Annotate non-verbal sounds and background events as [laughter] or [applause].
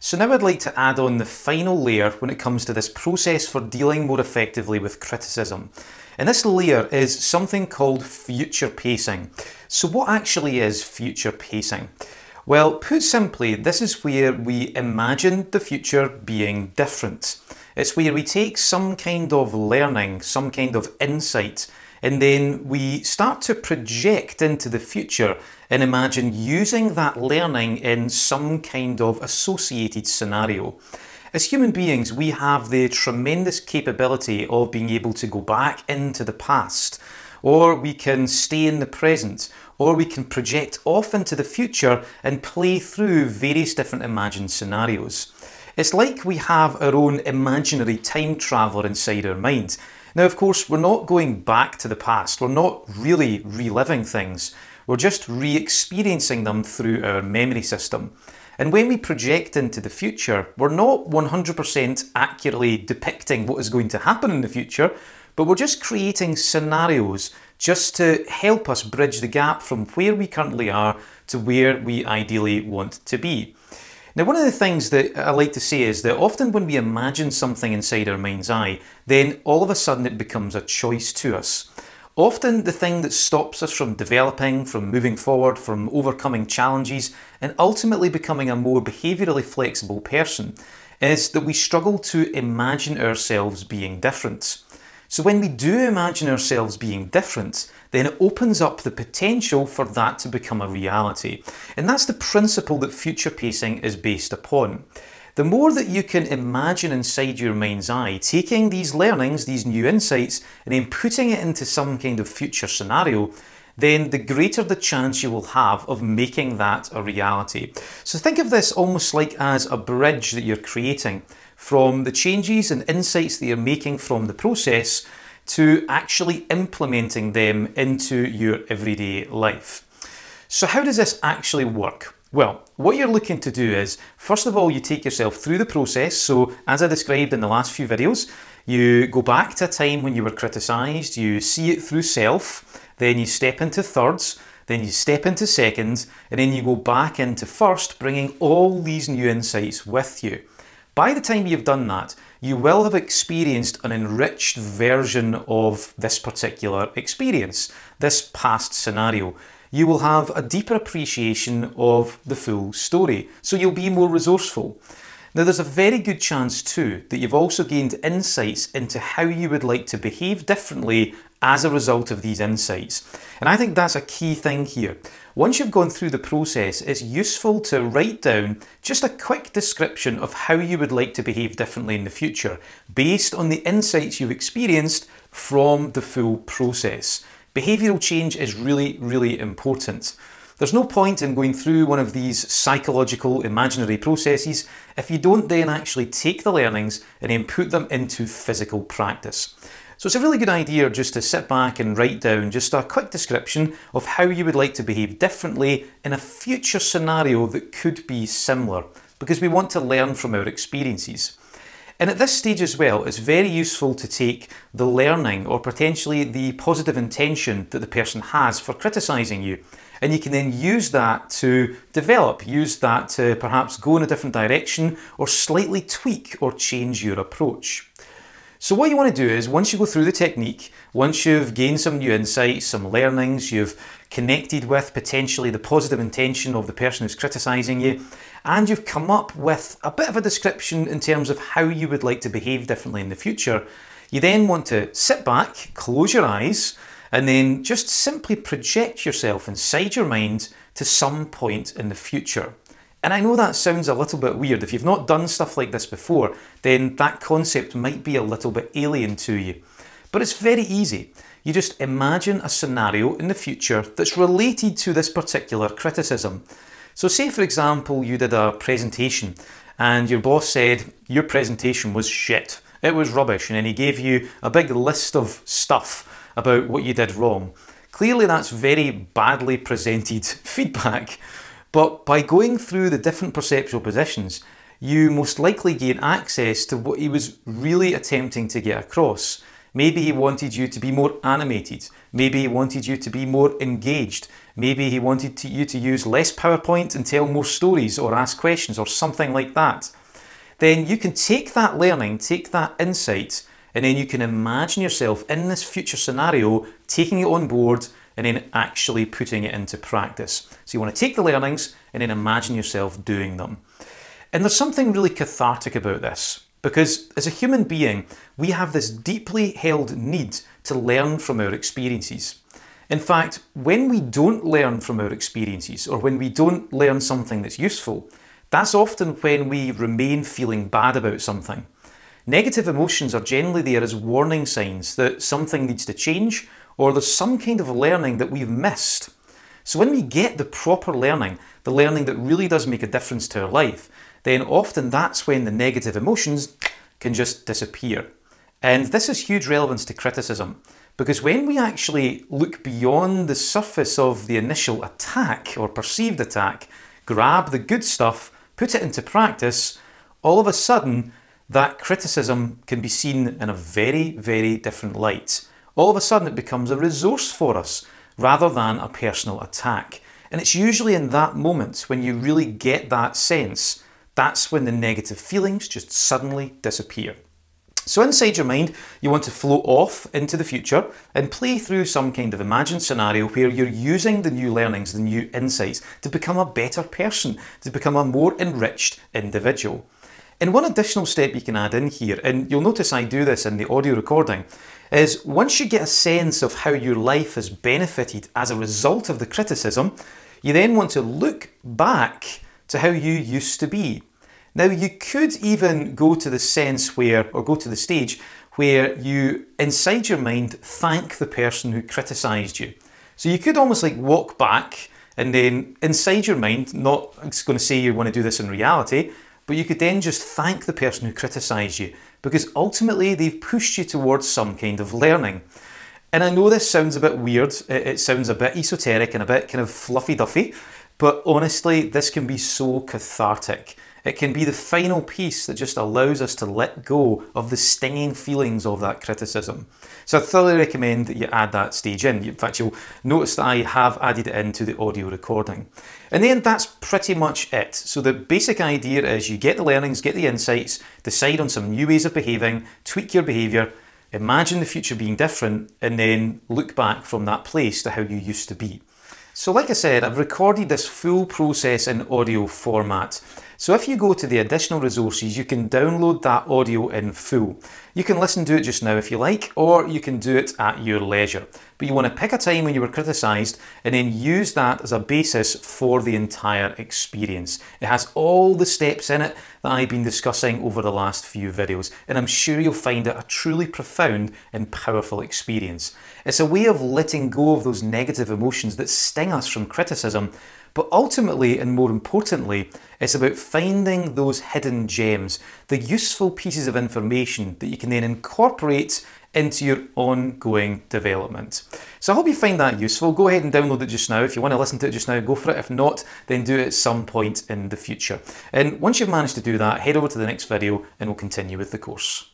So now I'd like to add on the final layer when it comes to this process for dealing more effectively with criticism. And this layer is something called future pacing. So what actually is future pacing? Well, put simply, this is where we imagine the future being different. It's where we take some kind of learning, some kind of insight, and then we start to project into the future and imagine using that learning in some kind of associated scenario. As human beings, we have the tremendous capability of being able to go back into the past, or we can stay in the present, or we can project off into the future and play through various different imagined scenarios. It's like we have our own imaginary time traveller inside our minds. Now, of course, we're not going back to the past. We're not really reliving things. We're just re-experiencing them through our memory system. And when we project into the future, we're not 100% accurately depicting what is going to happen in the future, but we're just creating scenarios just to help us bridge the gap from where we currently are to where we ideally want to be. Now, one of the things that I like to say is that often when we imagine something inside our mind's eye, then all of a sudden it becomes a choice to us. Often the thing that stops us from developing, from moving forward, from overcoming challenges, and ultimately becoming a more behaviourally flexible person is that we struggle to imagine ourselves being different. So when we do imagine ourselves being different, then it opens up the potential for that to become a reality. And that's the principle that future pacing is based upon. The more that you can imagine inside your mind's eye, taking these learnings, these new insights, and then putting it into some kind of future scenario, then the greater the chance you will have of making that a reality. So think of this almost like as a bridge that you're creating from the changes and insights that you're making from the process to actually implementing them into your everyday life. So how does this actually work? Well, what you're looking to do is, first of all, you take yourself through the process. So as I described in the last few videos, you go back to a time when you were criticised, you see it through self, then you step into thirds, then you step into seconds, and then you go back into first, bringing all these new insights with you. By the time you've done that, you will have experienced an enriched version of this particular experience, this past scenario you will have a deeper appreciation of the full story, so you'll be more resourceful. Now there's a very good chance too that you've also gained insights into how you would like to behave differently as a result of these insights. And I think that's a key thing here. Once you've gone through the process, it's useful to write down just a quick description of how you would like to behave differently in the future, based on the insights you've experienced from the full process. Behavioural change is really, really important. There's no point in going through one of these psychological imaginary processes if you don't then actually take the learnings and then put them into physical practice. So it's a really good idea just to sit back and write down just a quick description of how you would like to behave differently in a future scenario that could be similar, because we want to learn from our experiences. And at this stage as well, it's very useful to take the learning or potentially the positive intention that the person has for criticising you. And you can then use that to develop, use that to perhaps go in a different direction or slightly tweak or change your approach. So what you want to do is once you go through the technique, once you've gained some new insights, some learnings, you've connected with potentially the positive intention of the person who's criticising you, and you've come up with a bit of a description in terms of how you would like to behave differently in the future, you then want to sit back, close your eyes, and then just simply project yourself inside your mind to some point in the future. And I know that sounds a little bit weird. If you've not done stuff like this before, then that concept might be a little bit alien to you. But it's very easy. You just imagine a scenario in the future that's related to this particular criticism. So say for example you did a presentation and your boss said your presentation was shit. It was rubbish and then he gave you a big list of stuff about what you did wrong. Clearly that's very badly presented [laughs] feedback. But by going through the different perceptual positions, you most likely gain access to what he was really attempting to get across. Maybe he wanted you to be more animated. Maybe he wanted you to be more engaged. Maybe he wanted to, you to use less PowerPoint and tell more stories or ask questions or something like that. Then you can take that learning, take that insight, and then you can imagine yourself in this future scenario, taking it on board and then actually putting it into practice. So you want to take the learnings and then imagine yourself doing them. And there's something really cathartic about this because as a human being, we have this deeply held need to learn from our experiences. In fact, when we don't learn from our experiences or when we don't learn something that's useful, that's often when we remain feeling bad about something. Negative emotions are generally there as warning signs that something needs to change or there's some kind of learning that we've missed. So when we get the proper learning, the learning that really does make a difference to our life, then often that's when the negative emotions can just disappear. And this is huge relevance to criticism because when we actually look beyond the surface of the initial attack or perceived attack, grab the good stuff, put it into practice, all of a sudden that criticism can be seen in a very, very different light. All of a sudden it becomes a resource for us rather than a personal attack. And it's usually in that moment when you really get that sense, that's when the negative feelings just suddenly disappear. So inside your mind, you want to float off into the future and play through some kind of imagined scenario where you're using the new learnings, the new insights to become a better person, to become a more enriched individual. And one additional step you can add in here, and you'll notice I do this in the audio recording, is once you get a sense of how your life has benefited as a result of the criticism, you then want to look back to how you used to be. Now, you could even go to the sense where, or go to the stage where you, inside your mind, thank the person who criticised you. So you could almost like walk back and then inside your mind, not going to say you want to do this in reality, but you could then just thank the person who criticised you because ultimately they've pushed you towards some kind of learning. And I know this sounds a bit weird, it sounds a bit esoteric and a bit kind of fluffy duffy, but honestly, this can be so cathartic. It can be the final piece that just allows us to let go of the stinging feelings of that criticism. So I thoroughly recommend that you add that stage in. In fact, you'll notice that I have added it into the audio recording. And then that's pretty much it. So the basic idea is you get the learnings, get the insights, decide on some new ways of behaving, tweak your behaviour, imagine the future being different, and then look back from that place to how you used to be. So like I said, I've recorded this full process in audio format. So if you go to the additional resources, you can download that audio in full. You can listen to it just now if you like, or you can do it at your leisure. But you want to pick a time when you were criticised and then use that as a basis for the entire experience. It has all the steps in it that I've been discussing over the last few videos, and I'm sure you'll find it a truly profound and powerful experience. It's a way of letting go of those negative emotions that sting us from criticism but ultimately, and more importantly, it's about finding those hidden gems, the useful pieces of information that you can then incorporate into your ongoing development. So I hope you find that useful. Go ahead and download it just now. If you want to listen to it just now, go for it. If not, then do it at some point in the future. And once you've managed to do that, head over to the next video and we'll continue with the course.